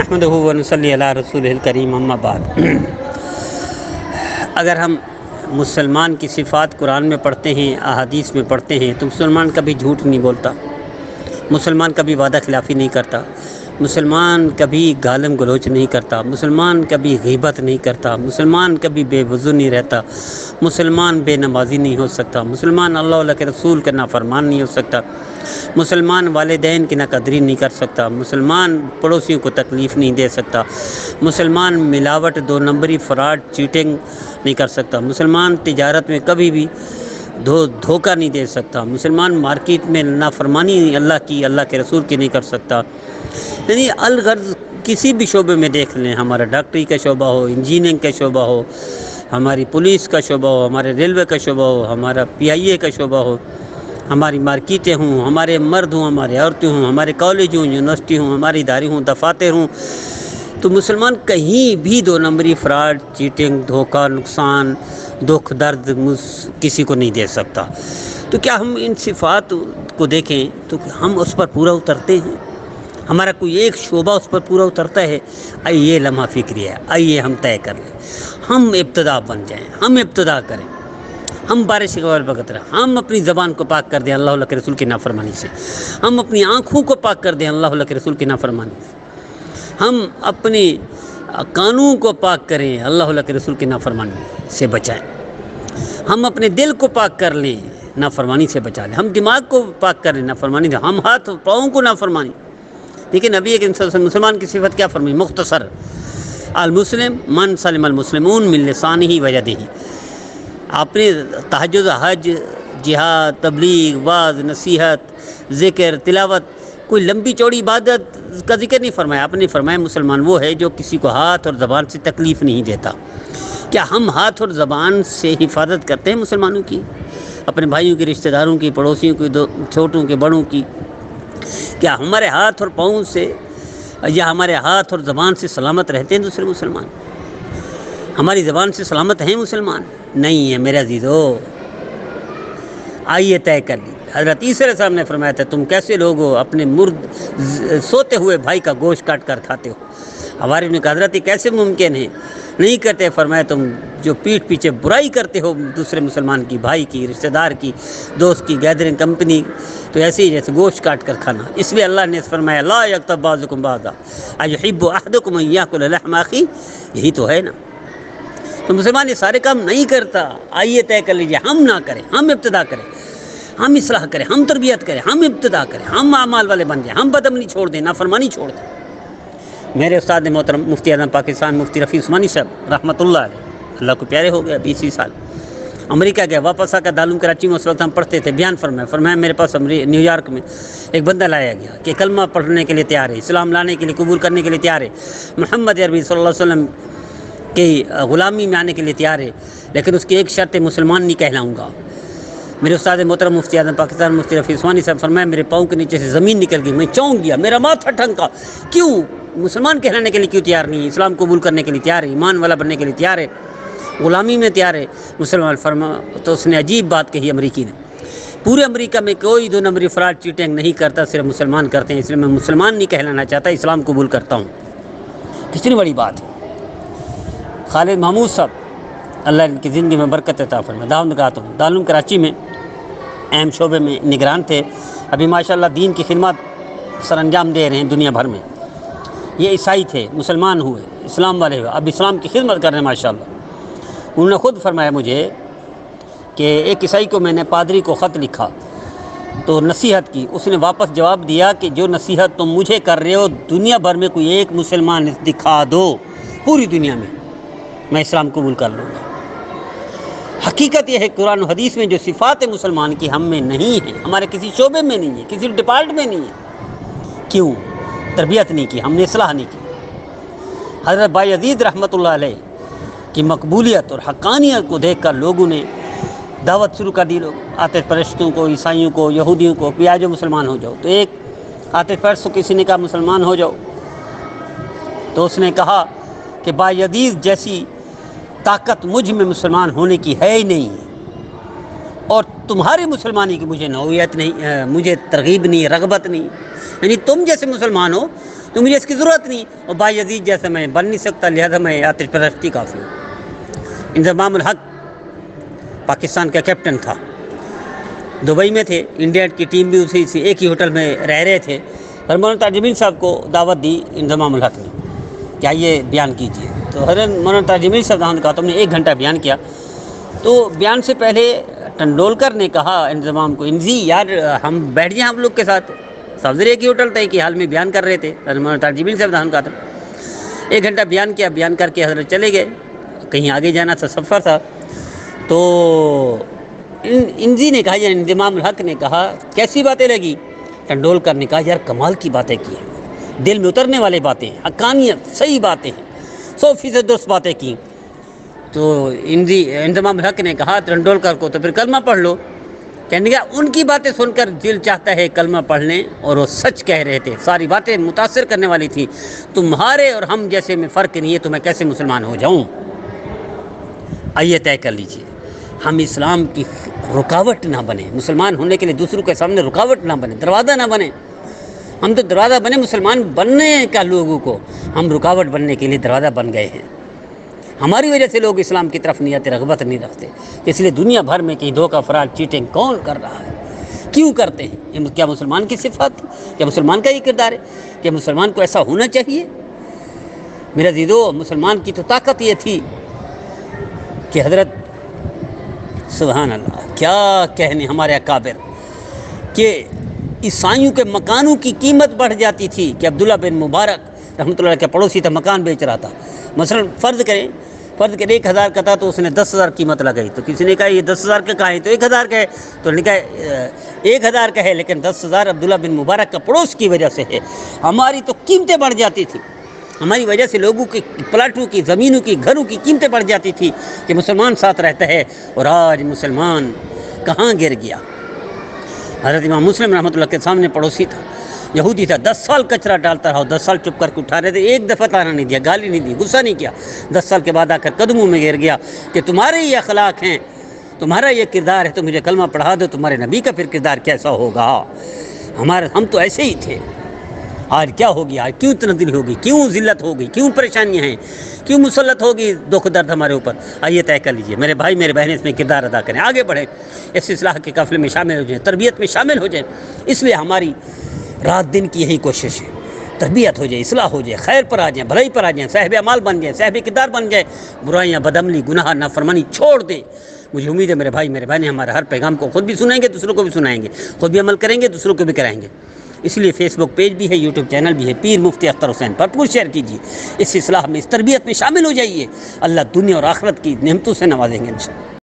नहमद वनसली रसूल करीम अम्माबाद अगर हम मुसलमान की सिफ़ात कुरान में पढ़ते हैं, अहादीस में पढ़ते हैं तो मुसलमान कभी झूठ नहीं बोलता। मुसलमान कभी वादा खिलाफ़ी नहीं करता। मुसलमान कभी गालम गलोच नहीं करता। मुसलमान कभी गीबत नहीं करता। मुसलमान कभी बेवजू नहीं रहता। मुसलमान बेनमाजी नहीं हो सकता। मुसलमान अल्लाह के रसूल का नाफरमान नहीं हो सकता। मुसलमान वालदेन की नाकदरी नहीं कर सकता। मुसलमान पड़ोसियों को तकलीफ़ नहीं दे सकता। मुसलमान मिलावट दो नंबरी फ्रॉड, चीटिंग नहीं कर सकता। मुसलमान तजारत में कभी भी धो, धोखा नहीं दे सकता। मुसलमान मार्केट में नाफरमानी अल्लाह की, अल्लाह के रसूल की नहीं कर सकता। यानी अलगर्ज किसी भी शोबे में देख लें। हमारा डॉक्टरी का शोबा हो, इंजीनियरिंग का शोबा हो, हमारी पुलिस का शोबा हो, हमारे रेलवे का शोबा हो, हमारा पीआईए का शोबा हो। हमारी मार्केटें हों, हमारे मर्द हों, हमारे औरतें हों, हमारे कॉलेज हों, यूनिवर्सिटी हों, हमारी इदारे हों दफातर हों तो मुसलमान कहीं भी दो नंबरी फ्रॉड, चीटिंग, धोखा, नुकसान, दुख, दर्द किसी को नहीं दे सकता। तो क्या हम इन सिफात को देखें तो हम उस पर पूरा उतरते हैं? हमारा कोई एक शोबा उस पर पूरा उतरता है? आइए, लम्हा फिक्रिया आइए, हम तय कर लें। हम इब्तदा बन जाएँ, हम इब्तदा करें। हम बारिश के गौर हम अपनी ज़बान को पाक कर दें अल्लाह के रसूल की नाफरमानी से। हम अपनी आँखों को पाक कर दें अल्लाह के रसूल की नाफरमानी से। हम अपने कानून को पाक करें अल्लाह के रसूल की नाफरमानी से बचाएँ। हम अपने दिल को पाक कर लें नाफरमानी से बचा लें। हम दिमाग को पाक कर लें नाफरमानी से। हम हाथ पाँव को नाफरमानी। लेकिन अभी एक मुसलमान की सिफत क्या फरमाई? मुख्तसर। अलमुसलिम मन सलम अलमुसलिमून मिलसान ही वजह ही आपने तहज हज, जिहाद, तबलीग बाज नसीहत, ज़िक्र, तिलावत, कोई लंबी चौड़ी इबादत का ज़िक्र नहीं फरमाया? आपने फरमाया मुसलमान वो है जो किसी को हाथ और ज़बान से तकलीफ़ नहीं देता। क्या हम हाथ और ज़बान से हिफाजत करते हैं मुसलमानों की? अपने भाइयों की, रिश्तेदारों की, पड़ोसियों की, दो, छोटों के, बड़ों की। क्या हमारे हाथ और पाँव से या हमारे हाथ और ज़बान से सलामत रहते हैं दूसरे मुसलमान? हमारी ज़बान से सलामत हैं मुसलमान? नहीं है मेरे अजीज़ो। आइए तय कर ली। हज़रत ईसर साहब ने फरमाया था, तुम कैसे लोग हो अपने मुर्द, सोते हुए भाई का गोश्त काट कर खाते हो? हमारे ने कहा, हज़रत कैसे मुमकिन है? नहीं करते, फरमाया, तुम जो पीठ पीछे बुराई करते हो दूसरे मुसलमान की, भाई की, रिश्तेदार की, दोस्त की, गैदरिंग कंपनी तो ऐसे ही जैसे गोश्त काट कर खाना। इसलिए अल्लाह ने फरमाया, ला यकतब बाज़ुकुम बाज़ा याकुलहमाखी यही तो है ना। तो मुसलमान ये सारे काम नहीं करता। आइए तय कर लीजिए, हम ना करें, हम इब्तदा करें, हम इसलाह करें, हम तरबियत करें, हम इब्तदा करें, हम अमाल वाले बन जाएँ, हम बदमनी छोड़ दें, नाफरमानी छोड़ दें। मेरे उस्ताद मोहतरम मुफ्ती आज़म पाकिस्तान, मुफ्ती रफ़ी उस्मानी साहब, रहमतुल्लाह अल्लाह को प्यारे हो गया बीस साल। अमेरिका गया वापस आकर दालूम कराची में उस वक्त हम पढ़ते थे, बयान फरमाए फरमाया, मेरे पास न्यूयॉर्क में एक बंदा लाया गया कि कलमा पढ़ने के लिए तैयार है, इस्लाम लाने के लिए, कबूल करने के लिए तैयार है। मोहम्मद अरबी सल्लल्लाहु अलैहि वसल्लम की ग़ुलामी में आने के लिए तैयार है, लेकिन उसकी एक शर्त मुसलमान नहीं कहलाऊँगा। मेरे उस्ताद मोहतरम मुफ्ती आज़म, पाकिस्तान मुफ्ती रफ़ी उस्मानी साहब फरमाया मेरे पाँव के नीचे से ज़मीन निकल गई, मैं चौंक गया मेरा माथा ठंका क्यों? मुसलमान कहलाने के लिए क्यों तैयार नहीं है? इस्लाम कबूल करने के लिए तैयार है, ईमान वाला बनने के लिए तैयार है, ग़ुलामी में तैयार है। मुसलमान फरमा तो उसने अजीब बात कही अमरीकी ने। पूरे अमेरिका में कोई दो नंबरी फ्रॉड चीटिंग नहीं करता, सिर्फ़ मुसलमान करते हैं, इसलिए मैं मुसलमान नहीं कहलाना चाहता, इस्लाम कबूल करता हूँ। कितनी बड़ी बात है। खालिद महमूद साहब, अल्लाह इनकी ज़िंदगी में बरकत अता फरमा दाऊद कहता हूँ दालूम कराची में अहम शोबे में निगरान थे। अभी माशा दीन की खिदमत सर अंजाम दे रहे हैं दुनिया भर में। ये ईसाई थे, मुसलमान हुए, इस्लाम वाले हुए। अब इस्लाम की खिदमत कर रहे हैं माशा उन्होंने ख़ुद फरमाया मुझे कि एक ईसाई को मैंने पादरी को ख़त लिखा तो नसीहत की। उसने वापस जवाब दिया कि जो नसीहत तुम मुझे कर रहे हो, दुनिया भर में कोई एक मुसलमान दिखा दो, पूरी दुनिया में। मैं इस्लाम कबूल कर लूँगा। हकीकत यह है, कुरान हदीस में जो सिफ़ात मुसलमान की हम में नहीं है, हमारे किसी शोबे में नहीं है, किसी डिपार्ट में नहीं है। क्यों? तरबियत नहीं की, हमने सलाह नहीं की। हज़रत भाई अज़ीज़ रहमत की मकबूलियत और हक़ानियत को देख कर लोगों ने दावत शुरू कर दी, लोग आतिश परस्तों को, ईसाइयों को, यहूदियों को आज मुसलमान हो जाओ। तो एक आतिश परस्त किसी ने कहा, मुसलमान हो जाओ। तो उसने कहा कि बायदीज़ जैसी ताकत मुझमें मुसलमान होने की है ही नहीं। और तुम्हारी मुसलमानी की मुझे नौीयत नहीं मुझे तरगीब नहीं, रगबत नहीं। यानी तुम जैसे मुसलमान हो तो मुझे इसकी ज़रूरत नहीं। और अज़ीज़ जैसे मैं बन नहीं सकता, लिहाजा मैं आतिश परस्ती काफ़ी हूँ। इंजमाम पाकिस्तान का कैप्टन था। दुबई में थे, इंडिया की टीम भी उसी एक ही होटल में रह रहे थे। मौलाना ताजमीन साहब को दावत दी इंजमाम हक ने। क्या ये बयान कीजिए? तो हज़रत मौलाना ताजमीन साहब कहा, तुमने एक घंटा बयान किया। तो बयान से पहले टंडोलकर ने कहा, इंतज़ाम को, इंजी, यार, हम बैठ जाए हम लोग के साथ। सफजर एक ही होटल एक ही हाल में बयान कर रहे थे। मौलाना ताजमीन साहब कहा था। एक घंटा बयान किया, बयान करके हज़रत चले गए। कहीं आगे जाना था, सफ़र था। तो इन, इंजी ने कहा, यार इंतमाम हक ने कहा, कैसी बातें लगी? टंडोलकर ने कहा, यार, कमाल की बातें की दिल में उतरने वाली बातें हकानियत सही बातें हैं। सौ फ़ीसद दुरुस्त बातें की। तो इंजी इंतमाम हक ने कहा टंडोलकर को तो फिर कलमा पढ़ लो। कहने का उनकी बातें सुनकर दिल चाहता है कलमा पढ़ने, और वो सच कह रहे थे। सारी बातें मुतासर करने वाली थी। तुम्हारे और हम जैसे में फ़र्क नहीं है तो मैं कैसे मुसलमान हो जाऊँ? आइए तय कर लीजिए, हम इस्लाम की रुकावट ना बने। मुसलमान होने के लिए दूसरों के सामने रुकावट ना बने, दरवाज़ा ना बने। हम तो दरवाज़ा बने मुसलमान बनने का लोगों को। हम रुकावट बनने के लिए दरवाज़ा बन गए हैं। हमारी वजह से लोग इस्लाम की तरफ़ नहीं आते, रगबत नहीं रखते। इसलिए दुनिया भर में कहीं धोखा फराड चीटिंग कौन कर रहा है? क्यों करते हैं? क्या मुसलमान की सिफात क्या मुसलमान का ही किरदार है? क्या मुसलमान को ऐसा होना चाहिए? मेरा दीदो मुसलमान की तो ताकत ये थी कि हज़रत सुबहान अल्लाह, क्या कहने हमारे अकाबिर, कि ईसाइयों के मकानों की कीमत बढ़ जाती थी कि अब्दुल्ला बिन मुबारक रहमतुल्लाह के पड़ोसी था, मकान बेच रहा था। मसलन फ़र्ज़ करें फ़र्ज़ करें, एक हज़ार का था तो उसने दस हज़ार कीमत लगाई। तो किसी ने कहा, ये दस हज़ार का कहा है? तो एक हज़ार का है। तो ने कहा एक हज़ार का है, लेकिन दस हज़ार अब्दुल्ला बिन मुबारक का पड़ोस की वजह से है। हमारी तो कीमतें बढ़ जाती थी। हमारी वजह से लोगों की प्लाटों की, ज़मीनों की, घरों की कीमतें बढ़ जाती थी कि मुसलमान साथ रहता है और आज मुसलमान कहाँ गिर गया? हज़रत इमाम मुस्लिम रहमत के सामने पड़ोसी था, यहूदी था। दस साल कचरा डालता रहा दस साल चुप करके उठा रहे थे। एक दफ़ा ताना नहीं दिया, गाली नहीं दी, गुस्सा नहीं किया। दस साल के बाद आकर कदमों में गिर गया कि तुम्हारे ये अखलाक हैं, तुम्हारा ये किरदार है तो मुझे कलमा पढ़ा दो, तुम्हारे नबी का फिर किरदार कैसा होगा? हमारे, हम तो ऐसे ही थे। आज क्या हो गया क्यों इतना तनदिल होगी? क्यों ज़िल्लत होगी? क्यों परेशानियाँ हैं? क्यों मुसलत होगी दुख दर्द हमारे ऊपर? आइए तय कर लीजिए। मेरे भाई, मेरे बहन इसमें किरदार अदा करें। आगे बढ़ें। इस असलाह के काफिले में शामिल हो जाएँ। तरबियत में शामिल हो जाएँ। इसलिए हमारी रात दिन की यही कोशिश है। तरबियत हो जाए, इसलाह हो जाए, खैर पर आ जाए, भलाई पर आ जाए, साहब अमाल बन जाए, साहब किरदार बन जाए। बुराइयाँ बदमली गुनाह, नाफरमानी छोड़ दें। मुझे उम्मीद है मेरे भाई, मेरे बहन हमारे हर पैगाम को खुद भी सुनाएँगे, दूसरों को भी सुनाएँगे। खुद भी अमल करेंगे, दूसरों को भी कराएँगे। इसलिए फेसबुक पेज भी है यूट्यूब चैनल भी है। पीर मुफ्ती अख्तर हुसैन, भरपूर शेयर कीजिए। इस असलाह में इस तरबियत में शामिल हो जाइए। अल्लाह दुनिया और आखरत की नमतों से नवाजेंगे इन